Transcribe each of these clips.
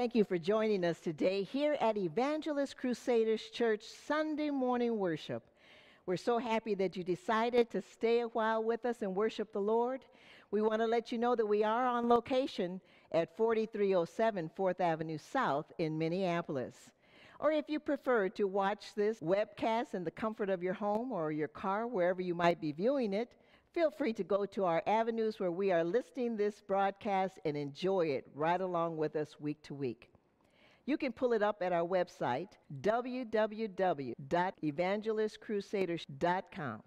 Thank you for joining us today here at Evangelist Crusaders Church Sunday morning worship. We're so happy that you decided to stay a while with us and worship the Lord. We want to let you know that we are on location at 4307 4th Avenue South in Minneapolis. Or if you prefer to watch this webcast in the comfort of your home or your car, wherever you might be viewing it, feel free to go to our avenues where we are listing this broadcast and enjoy it right along with us week to week. You can pull it up at our website, www.evangelistcrusaders.com.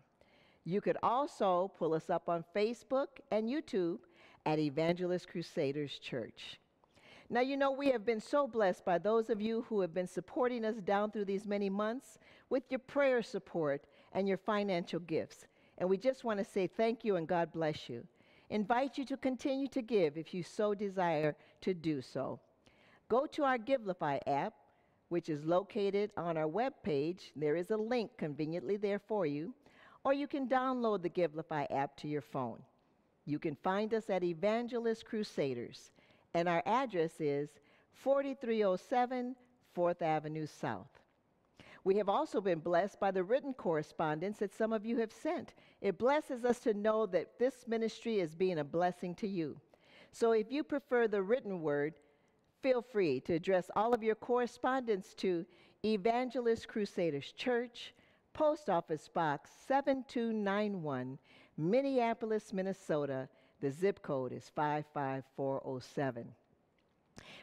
You could also pull us up on Facebook and YouTube at Evangelist Crusaders Church. Now, you know, we have been so blessed by those of you who have been supporting us down through these many months with your prayer support and your financial gifts. And we just want to say thank you and God bless you. Invite you to continue to give if you so desire to do so. Go to our Givelify app, which is located on our web page. There is a link conveniently there for you. Or you can download the Givelify app to your phone. You can find us at Evangelist Crusaders, and our address is 4307 4th Avenue South. We have also been blessed by the written correspondence that some of you have sent. It blesses us to know that this ministry is being a blessing to you. So if you prefer the written word, feel free to address all of your correspondence to Evangelist Crusaders Church, Post Office Box 7291, Minneapolis, Minnesota. The zip code is 55407.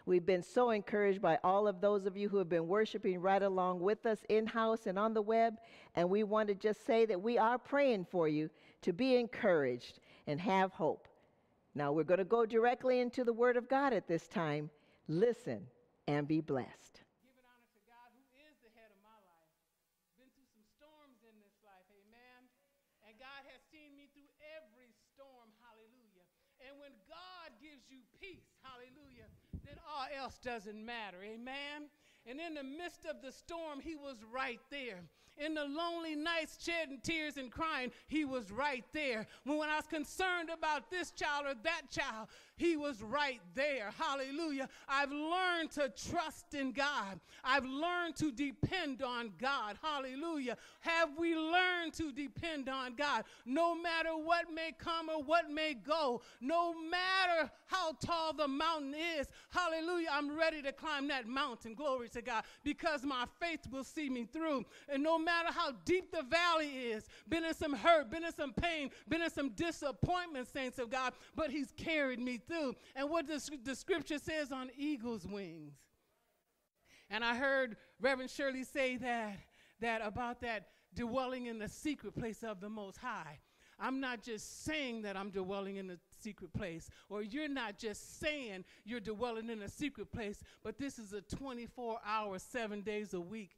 We've been so encouraged by all of those of you who have been worshiping right along with us in house and on the web. And we want to just say that we are praying for you to be encouraged and have hope. Now, we're going to go directly into the Word of God at this time. Listen and be blessed. Give it honor to God, who is the head of my life. Been through some storms in this life, amen. And God has seen me through every storm, hallelujah. And when God gives you peace, hallelujah, else doesn't matter, amen. And in the midst of the storm, He was right there. In the lonely nights, shedding tears and crying, He was right there. When, I was concerned about this child or that child, He was right there. Hallelujah. I've learned to trust in God. I've learned to depend on God. Hallelujah. Have we learned to depend on God? No matter what may come or what may go, no matter how tall the mountain is, hallelujah, I'm ready to climb that mountain. Glory to God. Because my faith will see me through. And no matter how deep the valley is, been in some hurt, been in some pain, been in some disappointment, saints of God, but He's carried me through. And what the, the scripture says on eagle's wings. And I heard Reverend Shirley say that, that about that dwelling in the secret place of the Most High. I'm not just saying that I'm dwelling in the secret place, or you're not just saying you're dwelling in a secret place, but this is a 24 hour, seven days a week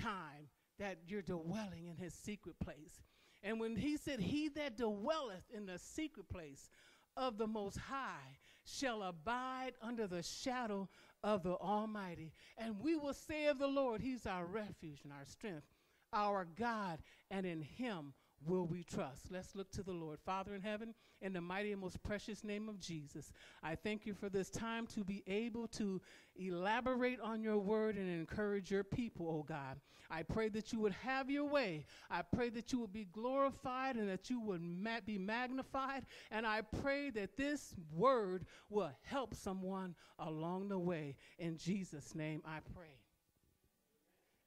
time that you're dwelling in his secret place. And when he said, He that dwelleth in the secret place of the Most High shall abide under the shadow of the Almighty. And we will say of the Lord, He's our refuge and our strength, our God, and in Him will we trust? Let's look to the Lord. Father in heaven, in the mighty and most precious name of Jesus, I thank you for this time to be able to elaborate on your word and encourage your people, oh God. I pray that you would have your way. I pray that you would be glorified and that you would ma- be magnified. And I pray that this word will help someone along the way. In Jesus' name I pray.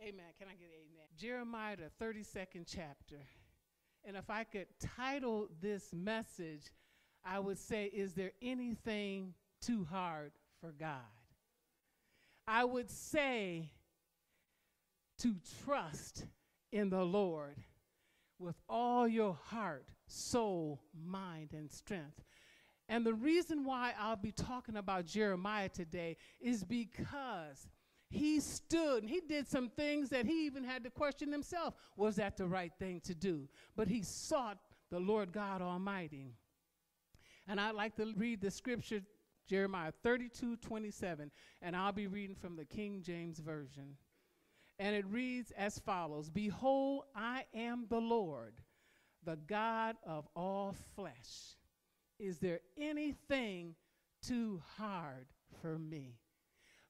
Amen. Can I get amen? Jeremiah, the 32nd chapter. And if I could title this message, I would say, Is there anything too hard for God? I would say to trust in the Lord with all your heart, soul, mind, and strength. And the reason why I'll be talking about Jeremiah today is because he stood and he did some things that he even had to question himself was that the right thing to do? But he sought the Lord God Almighty. And I'd like to read the scripture, Jeremiah 32 27, and I'll be reading from the King James Version. And it reads as follows Behold, I am the Lord, the God of all flesh. Is there anything too hard for me?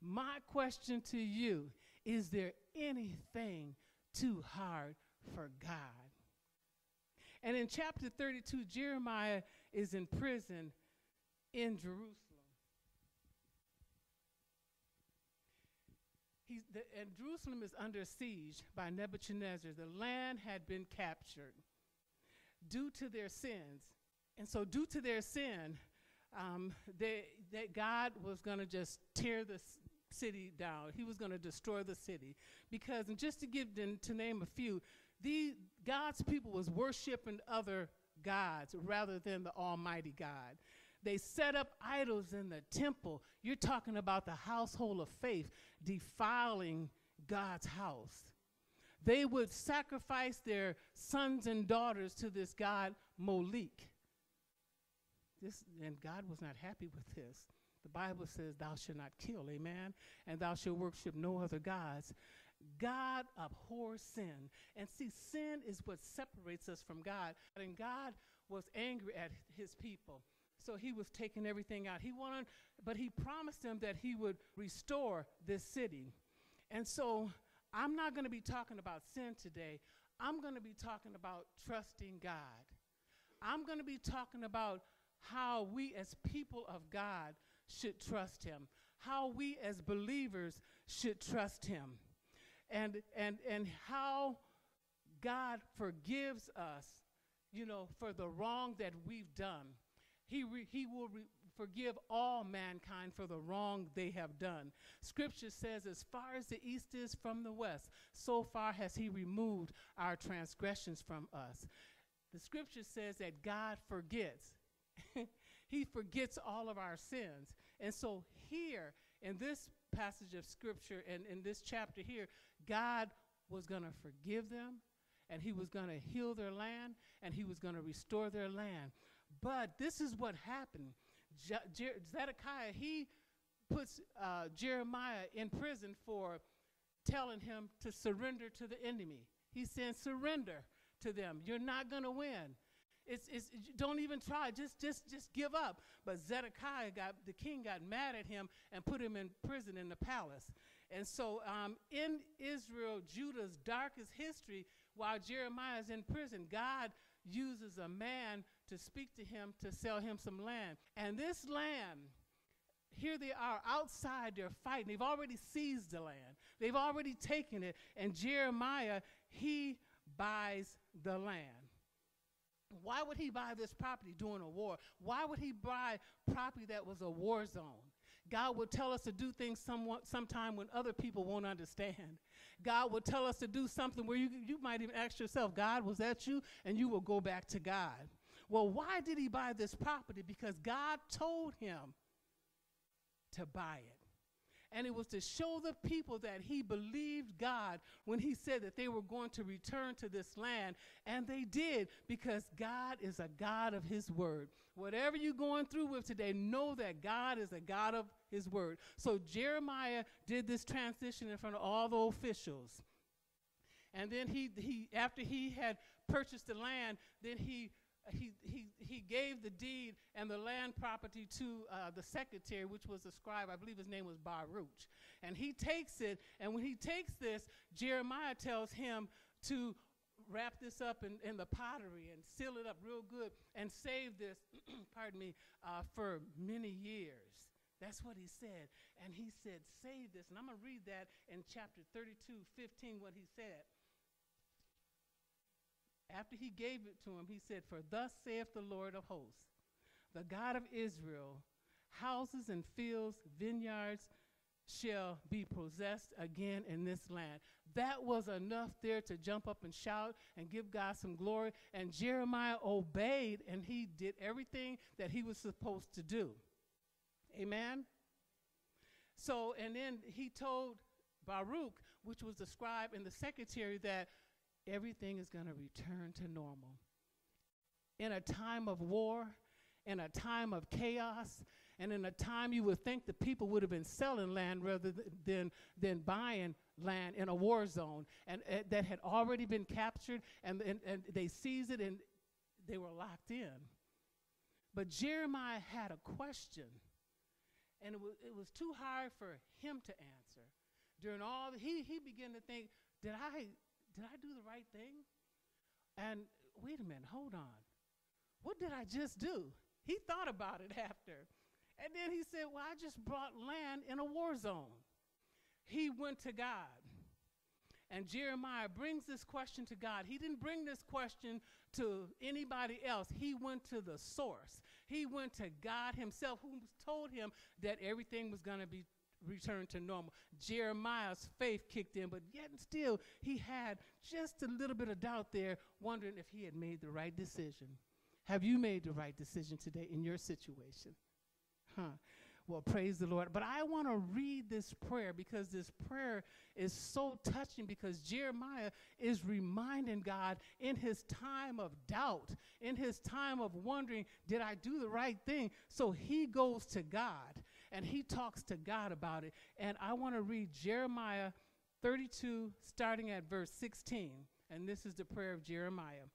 My question to you is there anything too hard for God? And in chapter 32, Jeremiah is in prison in Jerusalem. He's the, and Jerusalem is under siege by Nebuchadnezzar. The land had been captured due to their sins. And so, due to their sin, um, they, that God was going to just tear the city down. He was going to destroy the city because, and just to give them to name a few, the God's people was worshiping other gods rather than the Almighty God. They set up idols in the temple. You're talking about the household of faith defiling God's house. They would sacrifice their sons and daughters to this god Moloch. This, and God was not happy with this. The Bible says, Thou shalt not kill, amen, and thou shalt worship no other gods. God abhors sin. And see, sin is what separates us from God. And God was angry at his people. So he was taking everything out. He wanted, but he promised them that he would restore this city. And so I'm not going to be talking about sin today. I'm going to be talking about trusting God. I'm going to be talking about how we as people of God should trust him, how we as believers should trust him, and, and, and how God forgives us, you know, for the wrong that we've done. He, re, he will re, forgive all mankind for the wrong they have done. Scripture says, as far as the east is from the west, so far has he removed our transgressions from us. The scripture says that God forgets. he forgets all of our sins. And so, here in this passage of scripture and in this chapter here, God was going to forgive them and he was going to heal their land and he was going to restore their land. But this is what happened. Je- Zedekiah, he puts uh, Jeremiah in prison for telling him to surrender to the enemy. He said, surrender to them. You're not going to win. It's, it's, don't even try. Just, just, just give up. But Zedekiah got, the king got mad at him and put him in prison in the palace. And so um, in Israel, Judah's darkest history, while Jeremiah is in prison, God uses a man to speak to him to sell him some land. And this land, here they are outside, they're fighting. They've already seized the land, they've already taken it. And Jeremiah, he buys the land. Why would he buy this property during a war? Why would he buy property that was a war zone? God will tell us to do things somewhat, sometime when other people won't understand. God will tell us to do something where you, you might even ask yourself, God, was that you? And you will go back to God. Well, why did he buy this property? Because God told him to buy it. And it was to show the people that he believed God when he said that they were going to return to this land. And they did because God is a God of his word. Whatever you're going through with today, know that God is a God of his word. So Jeremiah did this transition in front of all the officials. And then he, he after he had purchased the land, then he he, he, he gave the deed and the land property to uh, the secretary, which was a scribe. I believe his name was Baruch. And he takes it, and when he takes this, Jeremiah tells him to wrap this up in, in the pottery and seal it up real good and save this, pardon me, uh, for many years. That's what he said. And he said, Save this. And I'm going to read that in chapter 32, 15, what he said after he gave it to him, he said, For thus saith the Lord of hosts, the God of Israel, houses and fields, vineyards shall be possessed again in this land. That was enough there to jump up and shout and give God some glory. And Jeremiah obeyed and he did everything that he was supposed to do. Amen? So, and then he told Baruch, which was the scribe and the secretary, that everything is going to return to normal. In a time of war, in a time of chaos, and in a time you would think the people would have been selling land rather than, than buying land in a war zone and uh, that had already been captured and, and, and they seized it and they were locked in. But Jeremiah had a question. and it was, it was too hard for him to answer. During all, the, he, he began to think, did I, did I do the right thing? And wait a minute, hold on. What did I just do? He thought about it after. And then he said, Well, I just brought land in a war zone. He went to God. And Jeremiah brings this question to God. He didn't bring this question to anybody else. He went to the source. He went to God Himself, who told him that everything was going to be returned to normal. Jeremiah's faith kicked in, but yet and still he had just a little bit of doubt there, wondering if he had made the right decision. Have you made the right decision today in your situation? Huh. Well, praise the Lord. But I want to read this prayer because this prayer is so touching because Jeremiah is reminding God in his time of doubt, in his time of wondering, did I do the right thing? So he goes to God and he talks to God about it. And I want to read Jeremiah 32, starting at verse 16. And this is the prayer of Jeremiah.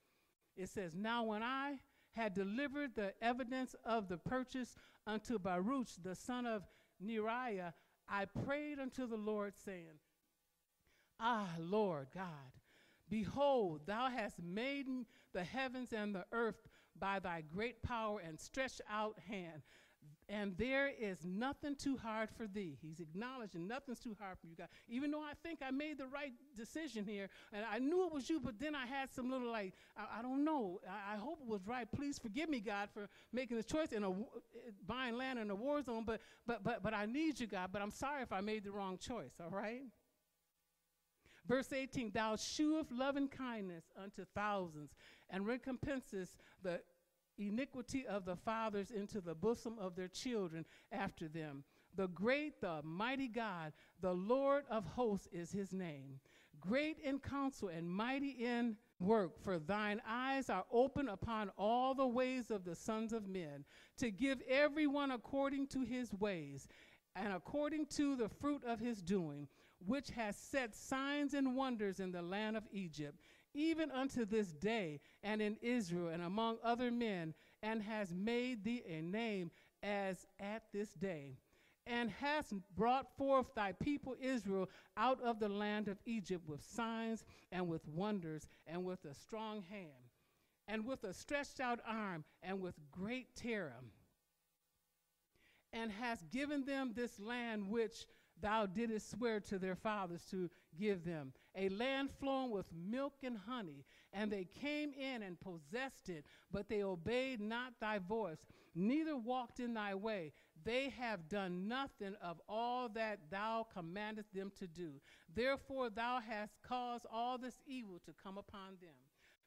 It says, Now when I had delivered the evidence of the purchase unto Baruch, the son of Neriah, I prayed unto the Lord, saying, Ah, Lord God, behold, thou hast made the heavens and the earth by thy great power and stretched out hand and there is nothing too hard for thee. He's acknowledging nothing's too hard for you, God. Even though I think I made the right decision here, and I knew it was you, but then I had some little like, I, I don't know. I, I, hope it was right. Please forgive me, God, for making this choice in a buying land in a war zone. But but but but I need you, God. But I'm sorry if I made the wrong choice. All right. Verse 18, thou shewest loving kindness unto thousands, and recompenses the iniquity of the fathers into the bosom of their children after them. The great, the mighty God, the Lord of hosts is his name. Great in counsel and mighty in work, for thine eyes are open upon all the ways of the sons of men, to give everyone according to his ways and according to the fruit of his doing, which has set signs and wonders in the land of Egypt even unto this day, and in Israel and among other men, and has made thee a name as at this day, and hast brought forth thy people Israel out of the land of Egypt with signs and with wonders and with a strong hand, and with a stretched out arm and with great terror, and hast given them this land which thou didst swear to their fathers to give them, a land flowing with milk and honey. And they came in and possessed it, but they obeyed not thy voice, neither walked in thy way. They have done nothing of all that thou commandest them to do. Therefore thou hast caused all this evil to come upon them.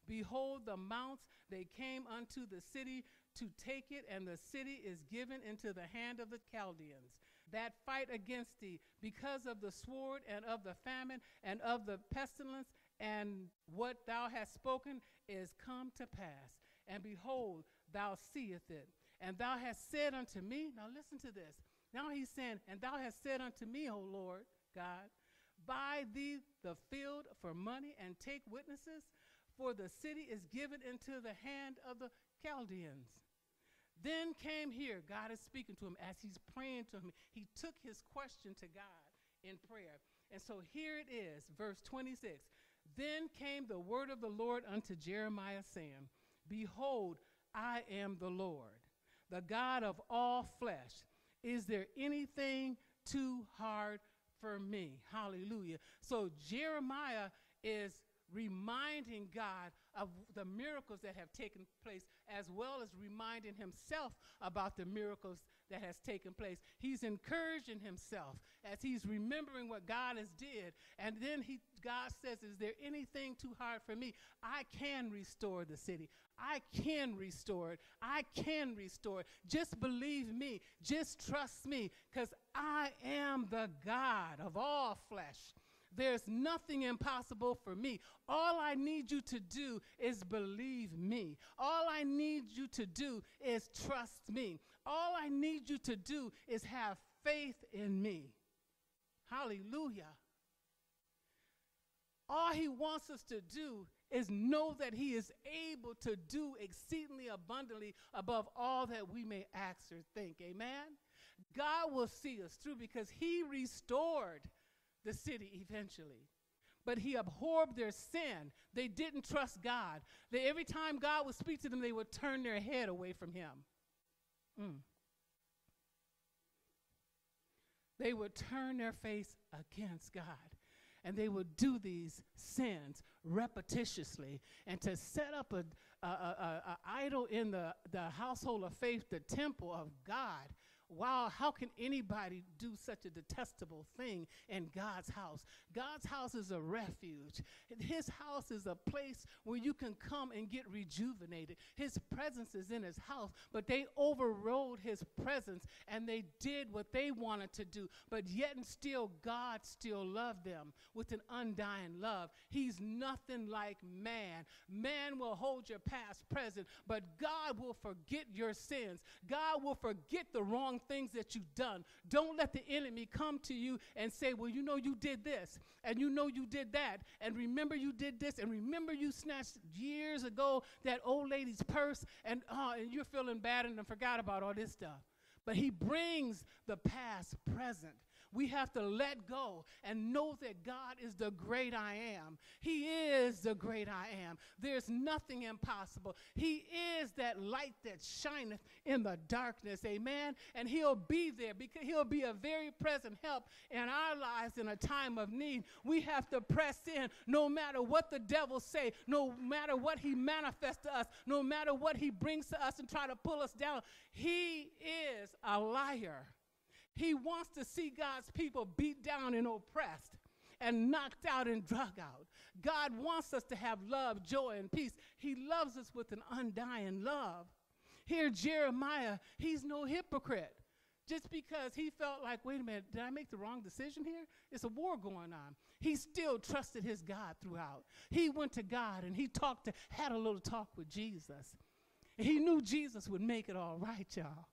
Behold, the mounts, they came unto the city to take it, and the city is given into the hand of the Chaldeans that fight against thee because of the sword and of the famine and of the pestilence, and what thou hast spoken is come to pass. And behold, thou seest it. And thou hast said unto me, now listen to this. Now he's saying, and thou hast said unto me, O Lord God, buy thee the field for money and take witnesses, for the city is given into the hand of the Chaldeans. Then came here, God is speaking to him as he's praying to him. He took his question to God in prayer. And so here it is, verse 26. Then came the word of the Lord unto Jeremiah, saying, Behold, I am the Lord, the God of all flesh. Is there anything too hard for me? Hallelujah. So Jeremiah is reminding God of the miracles that have taken place, as well as reminding himself about the miracles that has taken place. He's encouraging himself as he's remembering what God has did. And then he, God says, is there anything too hard for me? I can restore the city. I can restore it. I can restore it. Just believe me. Just trust me because I am the God of all flesh. There's nothing impossible for me. All I need you to do is believe me. All I need you to do is trust me. All I need you to do is have faith in me. Hallelujah. All he wants us to do is know that he is able to do exceedingly abundantly above all that we may ask or think. Amen? God will see us through because He restored the city eventually. But He abhorred their sin. They didn't trust God. They, every time God would speak to them, they would turn their head away from Him. Mm. They would turn their face against God and they would do these sins repetitiously and to set up a, a, a, a, idol in the, the household of faith the temple of god wow, how can anybody do such a detestable thing in God's house? God's house is a refuge. His house is a place where you can come and get rejuvenated. His presence is in his house, but they overrode his presence and they did what they wanted to do. But yet and still, God still loved them with an undying love. He's nothing like man. Man will hold your past present, but God will forget your sins. God will forget the wrong wrong things that you've done. Don't let the enemy come to you and say, Well, you know, you did this, and you know, you did that, and remember, you did this, and remember, you snatched years ago that old lady's purse, and, uh, and you're feeling bad and forgot about all this stuff. But he brings the past present we have to let go and know that God is the great I am. He is the great I am. There's nothing impossible. He is that light that shineth in the darkness. Amen. And He'll be there because He'll be a very present help in our lives in a time of need. We have to press in no matter what the devil say, no matter what he manifests to us, no matter what he brings to us and try to pull us down. He is a liar. He wants to see God's people beat down and oppressed and knocked out and drug out. God wants us to have love, joy, and peace. He loves us with an undying love. Here, Jeremiah, he's no hypocrite. Just because he felt like, wait a minute, did I make the wrong decision here? It's a war going on. He still trusted his God throughout. He went to God and he talked to, had a little talk with Jesus. He knew Jesus would make it all right, y'all.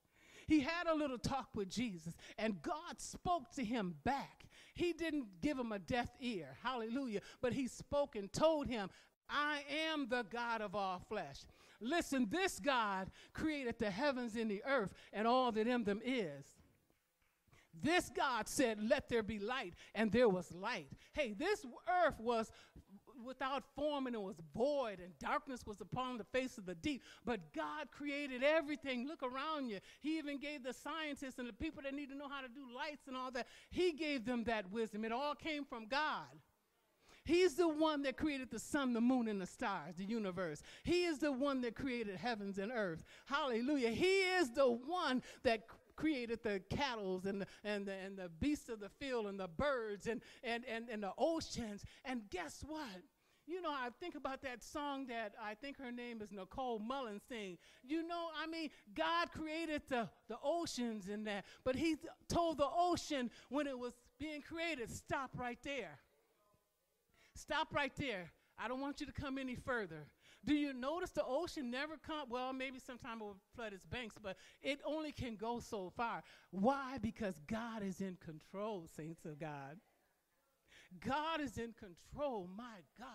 He had a little talk with Jesus, and God spoke to him back. He didn't give him a deaf ear, hallelujah, but he spoke and told him, I am the God of all flesh. Listen, this God created the heavens and the earth and all that in them is. This God said, Let there be light, and there was light. Hey, this earth was without form and it was void and darkness was upon the face of the deep. But God created everything. Look around you. He even gave the scientists and the people that need to know how to do lights and all that, He gave them that wisdom. It all came from God. He's the one that created the sun, the moon, and the stars, the universe. He is the one that created heavens and earth. Hallelujah. He is the one that created the cattle and the, and, the, and the beasts of the field and the birds and, and, and, and the oceans. And guess what? You know, I think about that song that I think her name is Nicole Mullen sing. You know, I mean, God created the, the oceans and that, but he told the ocean when it was being created, stop right there. Stop right there. I don't want you to come any further. Do you notice the ocean never come? Well, maybe sometime it will flood its banks, but it only can go so far. Why? Because God is in control, saints of God. God is in control. My God.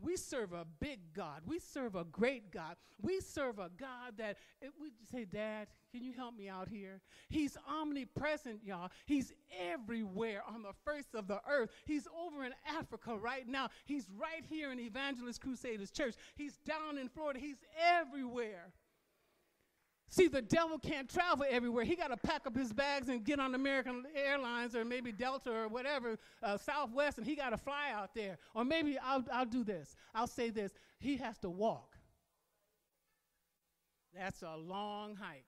We serve a big God. We serve a great God. We serve a God that, it, we say, Dad, can you help me out here? He's omnipresent, y'all. He's everywhere on the face of the earth. He's over in Africa right now. He's right here in Evangelist Crusaders Church. He's down in Florida. He's everywhere. See, the devil can't travel everywhere. He got to pack up his bags and get on American Airlines or maybe Delta or whatever, uh, Southwest, and he got to fly out there. Or maybe I'll, I'll do this. I'll say this. He has to walk. That's a long hike.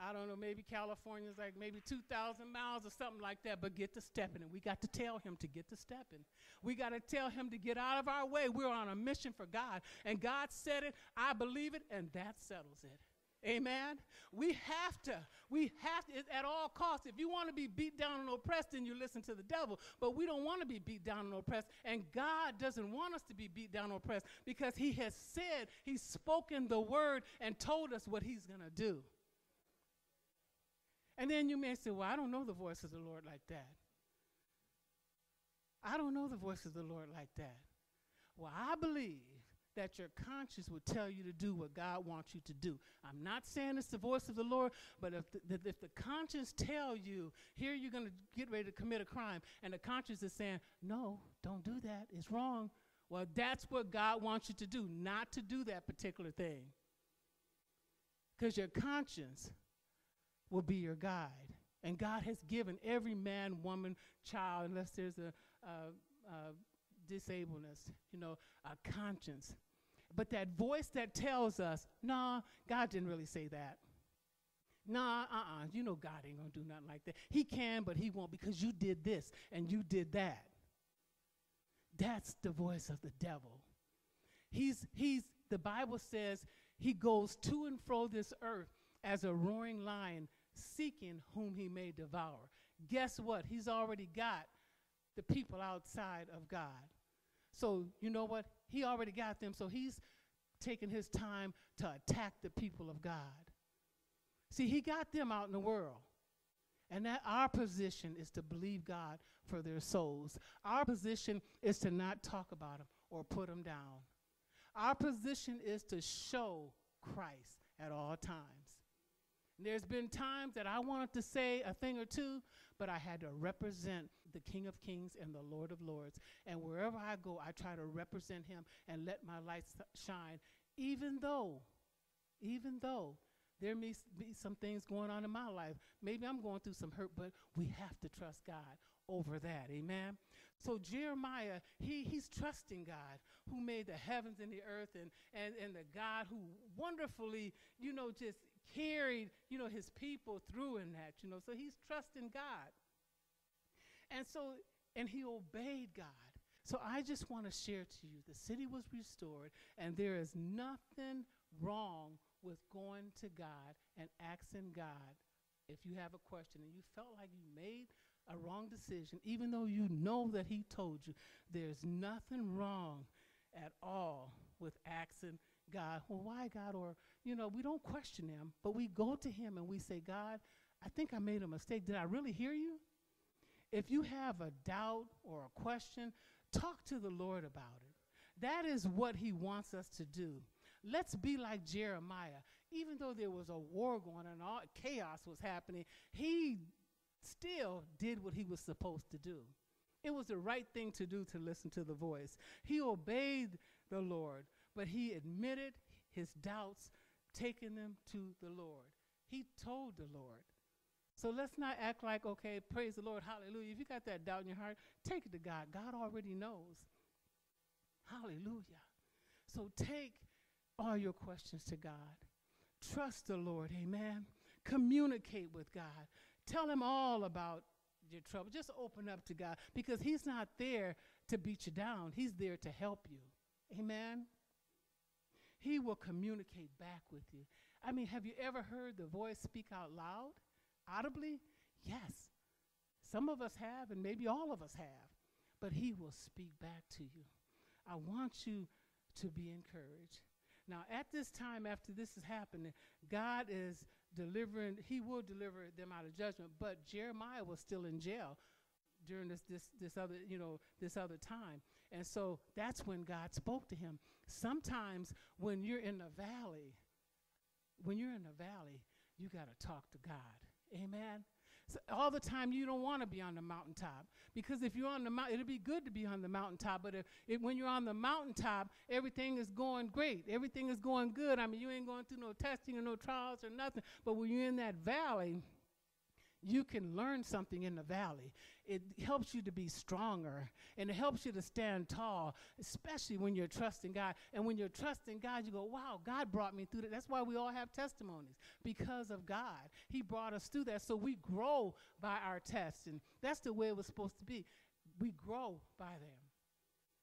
I don't know, maybe California's like maybe 2,000 miles or something like that, but get to stepping. And we got to tell him to get to stepping. We got to tell him to get out of our way. We're on a mission for God. And God said it, I believe it, and that settles it. Amen. We have to. We have to at all costs. If you want to be beat down and oppressed, then you listen to the devil. But we don't want to be beat down and oppressed. And God doesn't want us to be beat down and oppressed because He has said, He's spoken the word and told us what He's going to do. And then you may say, Well, I don't know the voice of the Lord like that. I don't know the voice of the Lord like that. Well, I believe that your conscience will tell you to do what God wants you to do. I'm not saying it's the voice of the Lord, but if the, the if the conscience tell you, here you're going to get ready to commit a crime, and the conscience is saying, no, don't do that, it's wrong. Well, that's what God wants you to do, not to do that particular thing. Because your conscience will be your guide. And God has given every man, woman, child, unless there's a, a, a disableness, you know, a conscience. But that voice that tells us, nah, God didn't really say that. Nah, uh-uh, you know God ain't gonna do nothing like that. He can, but he won't because you did this and you did that. That's the voice of the devil. He's, he's, the Bible says he goes to and fro this earth as a roaring lion, seeking whom he may devour. Guess what? He's already got the people outside of God. So, you know what? He already got them, so he's taking his time to attack the people of God. See, he got them out in the world. And that our position is to believe God for their souls. Our position is to not talk about them or put them down. Our position is to show Christ at all times. There's been times that I wanted to say a thing or two, but I had to represent the King of Kings and the Lord of Lords. And wherever I go, I try to represent him and let my light shine, even though, even though there may be some things going on in my life. Maybe I'm going through some hurt, but we have to trust God over that. Amen. So Jeremiah, he, he's trusting God who made the heavens and the earth and, and, and the God who wonderfully, you know, just carried, you know, his people through in that, you know. So he's trusting God. And so, and he obeyed God. So I just want to share to you the city was restored, and there is nothing wrong with going to God and asking God if you have a question and you felt like you made a wrong decision, even though you know that He told you, there's nothing wrong at all with asking God, well, why God? Or, you know, we don't question Him, but we go to Him and we say, God, I think I made a mistake. Did I really hear you? If you have a doubt or a question, talk to the Lord about it. That is what He wants us to do. Let's be like Jeremiah. Even though there was a war going on and all chaos was happening, he still did what he was supposed to do. It was the right thing to do to listen to the voice. He obeyed the Lord, but he admitted his doubts, taking them to the Lord. He told the Lord. So let's not act like, okay, praise the Lord, hallelujah. If you got that doubt in your heart, take it to God. God already knows. Hallelujah. So take all your questions to God. Trust the Lord, amen. Communicate with God. Tell him all about your trouble. Just open up to God because he's not there to beat you down. He's there to help you. Amen. He will communicate back with you. I mean, have you ever heard the voice speak out loud, audibly? Yes. Some of us have, and maybe all of us have. But he will speak back to you. I want you to be encouraged. Now, at this time, after this is happening, God is delivering, he will deliver them out of judgment. But Jeremiah was still in jail during this, this, this other, you know, this other time. And so that's when God spoke to him. Sometimes when you're in the valley, when you're in the valley, you got to talk to God. Amen. So all the time you don't want to be on the mountaintop because if you're on the mountain, it'll be good to be on the mountaintop. But if, if, when you're on the mountaintop, everything is going great, everything is going good. I mean, you ain't going through no testing or no trials or nothing. But when you're in that valley, you can learn something in the valley. It helps you to be stronger and it helps you to stand tall, especially when you're trusting God. And when you're trusting God, you go, wow, God brought me through that. That's why we all have testimonies because of God. He brought us through that. So we grow by our tests. And that's the way it was supposed to be. We grow by them.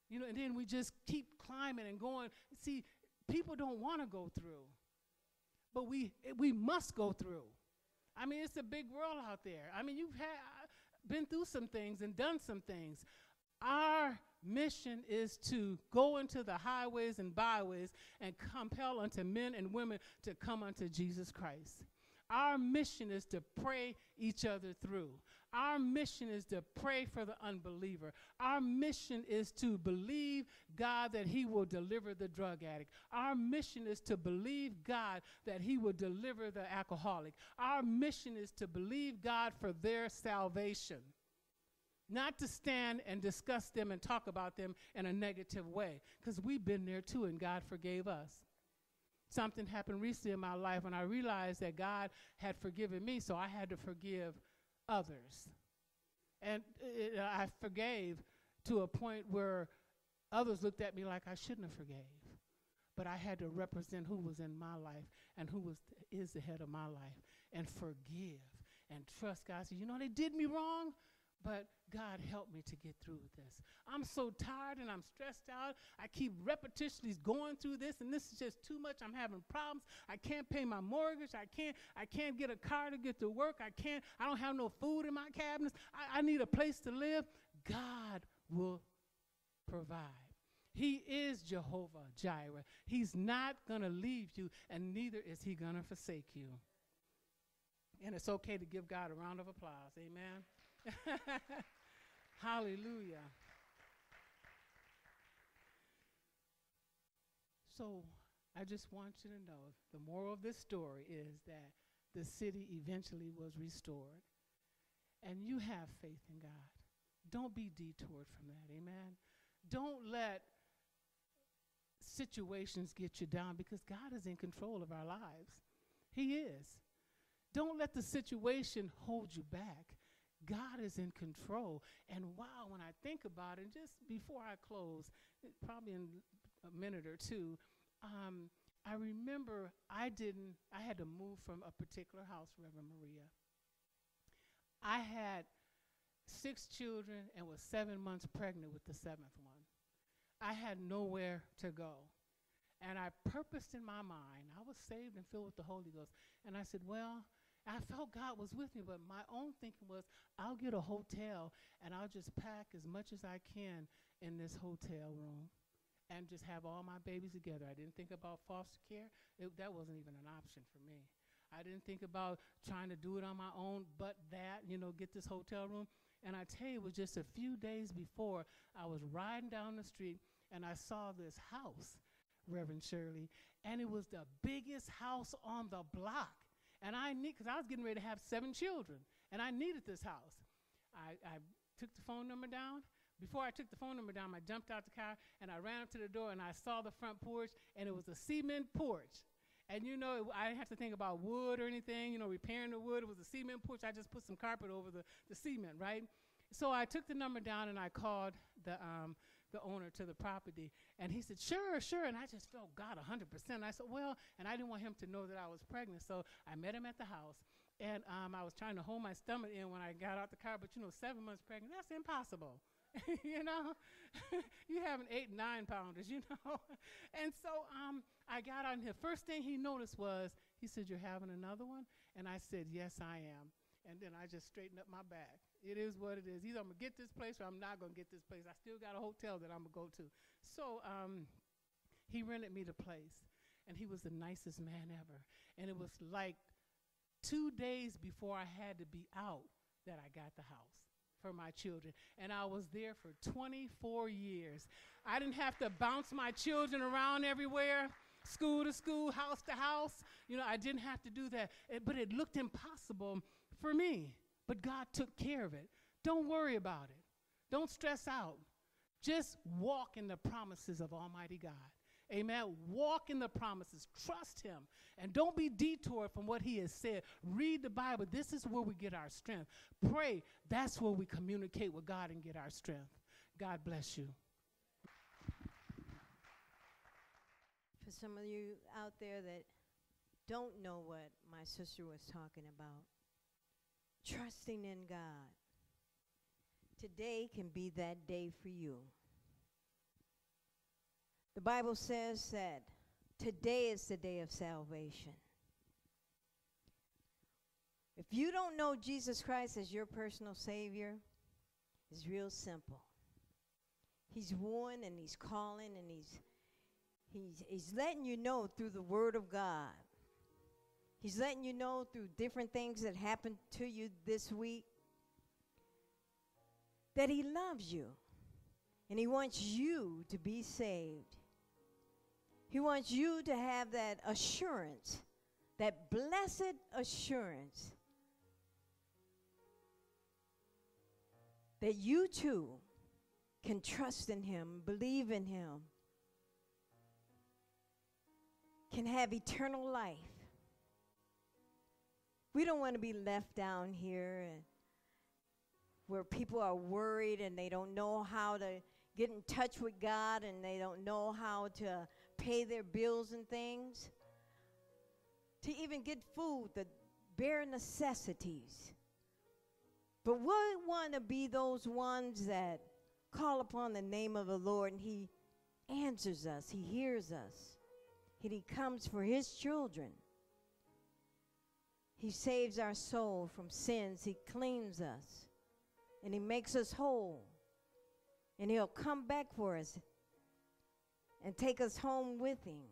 You know, and then we just keep climbing and going. See, people don't want to go through, but we, we must go through. I mean, it's a big world out there. I mean, you've had, been through some things and done some things. Our mission is to go into the highways and byways and compel unto men and women to come unto Jesus Christ. Our mission is to pray each other through. Our mission is to pray for the unbeliever. Our mission is to believe God that He will deliver the drug addict. Our mission is to believe God that He will deliver the alcoholic. Our mission is to believe God for their salvation. Not to stand and discuss them and talk about them in a negative way, because we've been there too, and God forgave us something happened recently in my life when I realized that God had forgiven me, so I had to forgive others. And it, I forgave to a point where others looked at me like I shouldn't have forgave. But I had to represent who was in my life and who was is the head of my life and forgive and trust God. So, you know, they did me wrong, but God help me to get through this. I'm so tired and I'm stressed out. I keep repetitiously going through this and this is just too much. I'm having problems. I can't pay my mortgage. I can't I can't get a car to get to work. I can't I don't have no food in my cabinets. I, I need a place to live. God will provide. He is Jehovah Jireh. He's not going to leave you, and neither is he going to forsake you. And it's okay to give God a round of applause. Amen. Hallelujah. So I just want you to know the moral of this story is that the city eventually was restored. And you have faith in God. Don't be detoured from that. Amen. Don't let situations get you down because God is in control of our lives. He is. Don't let the situation hold you back. God is in control. And wow, when I think about it, just before I close, probably in a minute or two, um, I remember I didn't, I had to move from a particular house, Reverend Maria. I had six children and was seven months pregnant with the seventh one. I had nowhere to go. And I purposed in my mind, I was saved and filled with the Holy Ghost. And I said, well, I felt God was with me, but my own thinking was, I'll get a hotel and I'll just pack as much as I can in this hotel room and just have all my babies together. I didn't think about foster care. It, that wasn't even an option for me. I didn't think about trying to do it on my own, but that, you know, get this hotel room. And I tell you, it was just a few days before I was riding down the street and I saw this house, Reverend Shirley, and it was the biggest house on the block. And I need, because I was getting ready to have seven children, and I needed this house. I, I took the phone number down. Before I took the phone number down, I jumped out the car and I ran up to the door and I saw the front porch, and it was a cement porch. And you know, I didn't have to think about wood or anything, you know, repairing the wood. It was a cement porch. I just put some carpet over the, the cement, right? So I took the number down and I called the, um, the owner to the property. And he said, Sure, sure. And I just felt God 100%. I said, Well, and I didn't want him to know that I was pregnant. So I met him at the house. And um, I was trying to hold my stomach in when I got out the car. But you know, seven months pregnant, that's impossible. you know, you having eight, nine pounders, you know. and so um, I got on here. First thing he noticed was, he said, You're having another one? And I said, Yes, I am. And then I just straightened up my back. It is what it is. Either I'm going to get this place or I'm not going to get this place. I still got a hotel that I'm going to go to. So um, he rented me the place, and he was the nicest man ever. And it was like two days before I had to be out that I got the house for my children. And I was there for 24 years. I didn't have to bounce my children around everywhere, school to school, house to house. You know, I didn't have to do that. It, but it looked impossible for me but God took care of it. Don't worry about it. Don't stress out. Just walk in the promises of Almighty God. Amen. Walk in the promises. Trust Him. And don't be detoured from what He has said. Read the Bible. This is where we get our strength. Pray. That's where we communicate with God and get our strength. God bless you. For some of you out there that don't know what my sister was talking about, trusting in God. Today can be that day for you. The Bible says that today is the day of salvation. If you don't know Jesus Christ as your personal Savior, it's real simple. He's won and He's calling and He's, he's, he's letting you know through the Word of God He's letting you know through different things that happened to you this week that He loves you and He wants you to be saved. He wants you to have that assurance, that blessed assurance that you too can trust in Him, believe in Him, can have eternal life. We don't want to be left down here where people are worried and they don't know how to get in touch with God and they don't know how to pay their bills and things. To even get food, the bare necessities. But we want to be those ones that call upon the name of the Lord and He answers us, He hears us, and He comes for His children. He saves our soul from sins, He cleans us, and He makes us whole. And He'll come back for us and take us home with Him.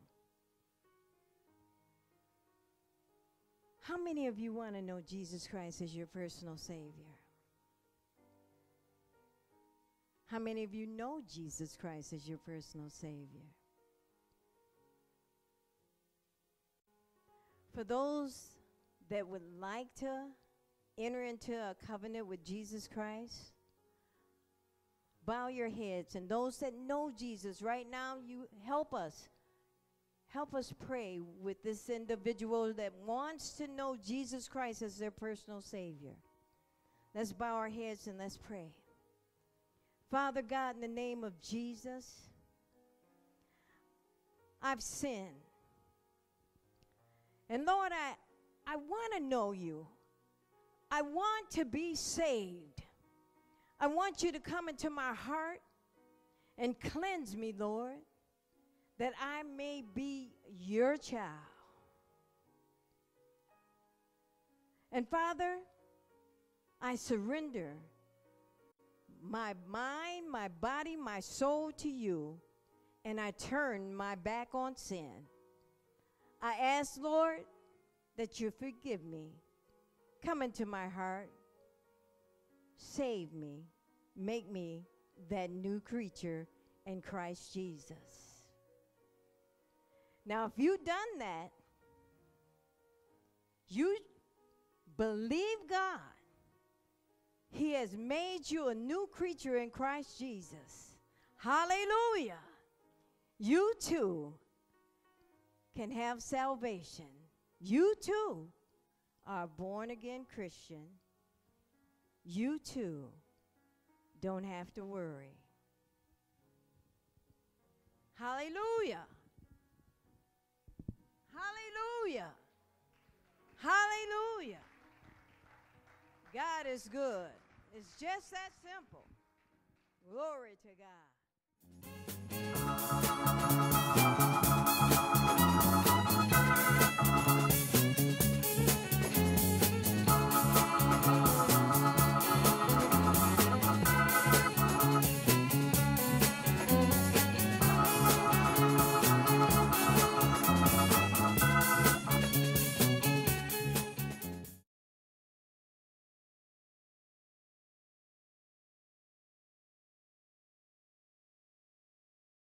How many of you want to know Jesus Christ as your personal Savior? How many of you know Jesus Christ as your personal Savior? For those that would like to enter into a covenant with Jesus Christ, bow your heads. And those that know Jesus right now, you help us. Help us pray with this individual that wants to know Jesus Christ as their personal Savior. Let's bow our heads and let's pray. Father God, in the name of Jesus, I've sinned. And Lord, I, I want to know you. I want to be saved. I want you to come into my heart and cleanse me, Lord, that I may be your child. And Father, I surrender my mind, my body, my soul to you, and I turn my back on sin. I ask, Lord, that you forgive me. Come into my heart. Save me. Make me that new creature in Christ Jesus. Now, if you've done that, you believe God he has made you a new creature in Christ Jesus. Hallelujah. You too can have salvation. You too are born again Christian. You too don't have to worry. Hallelujah. Hallelujah. Hallelujah. God is good. It's just that simple. Glory to God.